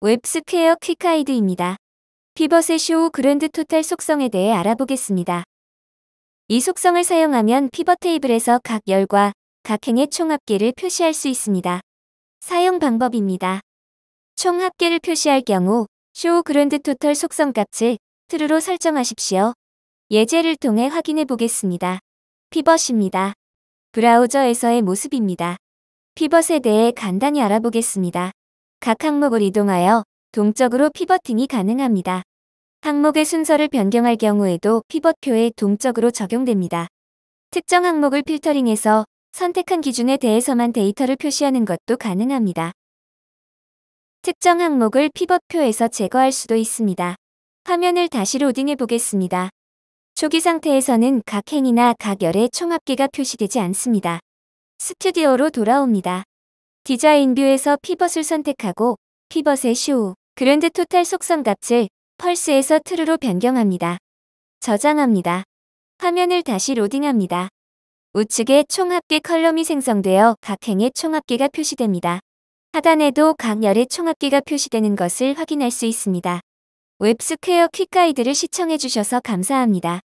WebSquare Quick Guide입니다. 피벗의 showGrandTotal 속성에 대해 알아보겠습니다. 이 속성을 사용하면 피벗 테이블에서 각 열과 각 행의 총 합계를 표시할 수 있습니다. 사용 방법입니다. 총 합계를 표시할 경우 showGrandTotal 속성 값을 true로 설정하십시오. 예제를 통해 확인해 보겠습니다. 피벗입니다. 브라우저에서의 모습입니다. 피벗에 대해 간단히 알아보겠습니다. 각 항목을 이동하여 동적으로 피벗팅이 가능합니다. 항목의 순서를 변경할 경우에도 피벗표에 동적으로 적용됩니다. 특정 항목을 필터링해서 선택한 기준에 대해서만 데이터를 표시하는 것도 가능합니다. 특정 항목을 피벗표에서 제거할 수도 있습니다. 화면을 다시 로딩해 보겠습니다. 초기 상태에서는 각 행이나 각 열의 총합계가 표시되지 않습니다. 스튜디오로 돌아옵니다. 디자인 view에서 피벗을 선택하고 피벗의 showGrandTotal 속성 값을 false에서 true로 변경합니다. 저장합니다. 화면을 다시 로딩합니다. 우측에 총합계 column이 생성되어 각 행의 총합계가 표시됩니다. 하단에도 각 열의 총합계가 표시되는 것을 확인할 수 있습니다. WebSquare Quick Guide를 시청해주셔서 감사합니다.